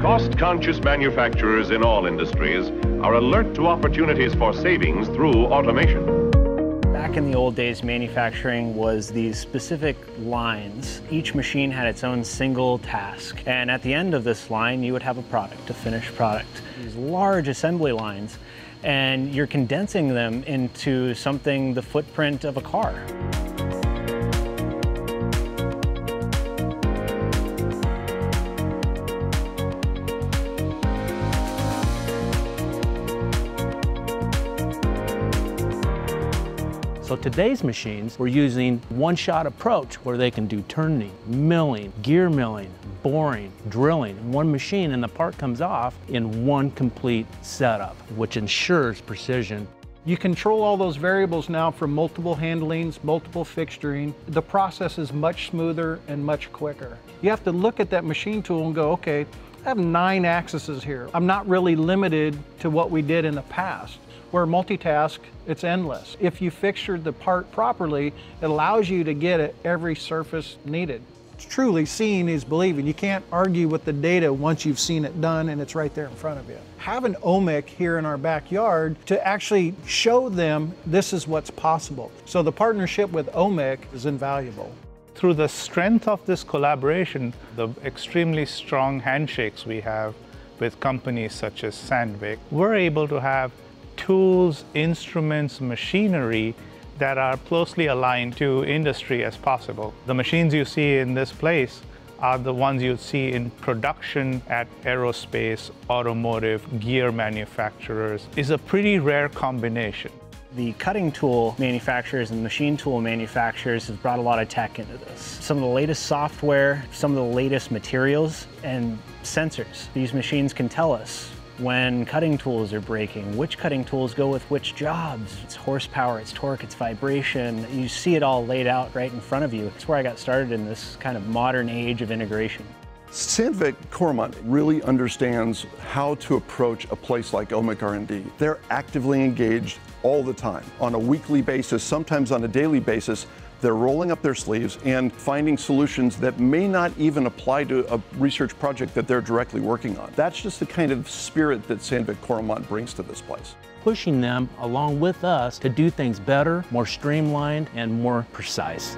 Cost-conscious manufacturers in all industries are alert to opportunities for savings through automation. Back in the old days, manufacturing was these specific lines. Each machine had its own single task. And at the end of this line, you would have a product, a finished product. These large assembly lines, and you're condensing them into something the footprint of a car. So today's machines, we're using one-shot approach where they can do turning, milling, gear milling, boring, drilling one machine and the part comes off in one complete setup, which ensures precision. You control all those variables now from multiple handlings, multiple fixturing. The process is much smoother and much quicker. You have to look at that machine tool and go, okay, I have nine axes here. I'm not really limited to what we did in the past. Where multitask, it's endless. If you fixtured the part properly, it allows you to get at every surface needed. Truly seeing is believing. You can't argue with the data once you've seen it done and it's right there in front of you. Have an OMIC here in our backyard to actually show them this is what's possible. So the partnership with OMIC is invaluable. Through the strength of this collaboration, the extremely strong handshakes we have with companies such as Sandvik, we're able to have tools, instruments, machinery that are closely aligned to industry as possible. The machines you see in this place are the ones you'd see in production at aerospace, automotive, gear manufacturers, is a pretty rare combination. The cutting tool manufacturers and machine tool manufacturers have brought a lot of tech into this. Some of the latest software, some of the latest materials, and sensors. These machines can tell us when cutting tools are breaking, which cutting tools go with which jobs. It's horsepower, it's torque, it's vibration. You see it all laid out right in front of you. That's where I got started in this kind of modern age of integration. Sandvik Coromant really understands how to approach a place like OMIC R&D. They're actively engaged all the time on a weekly basis, sometimes on a daily basis, they're rolling up their sleeves and finding solutions that may not even apply to a research project that they're directly working on. That's just the kind of spirit that Sandvik Coromant brings to this place. Pushing them along with us to do things better, more streamlined, and more precise.